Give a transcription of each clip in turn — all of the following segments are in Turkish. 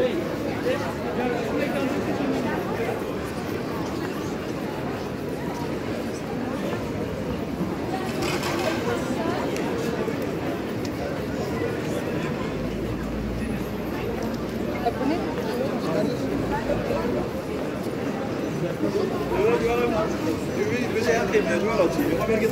Vi vil gjerne himmelen, men det er ikke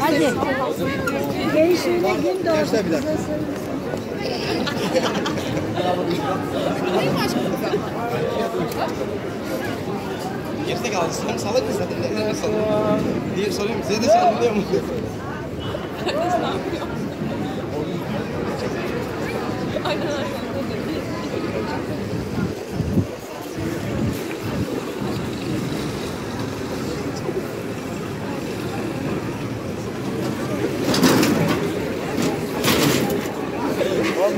Hadi. Gel şöyle gel de Gençler bir dakika. Gerizekalı sen salak mısın? Ne kadar salak? diye soruyorum. Size de sallıyor mu?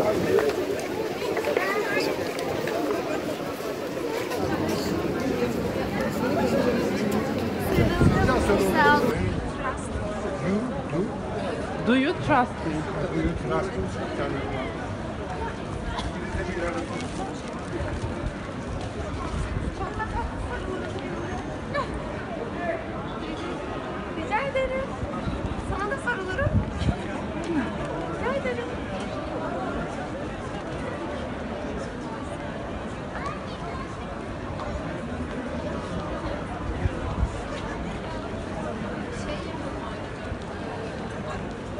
Do you trust me? Do you trust me?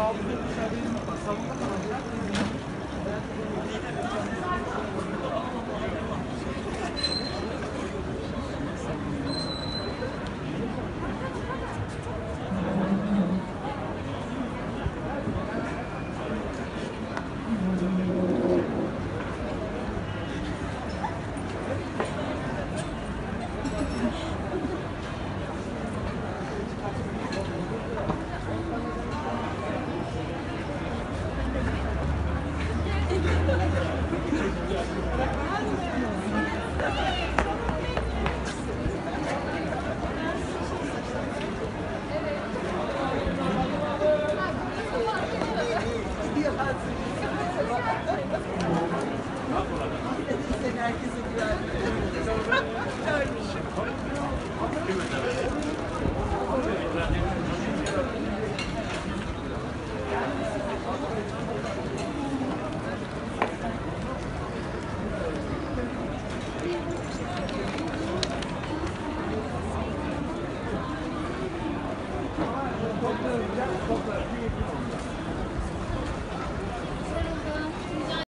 Sağlıklı bir şey değil mi? Sağlıklı.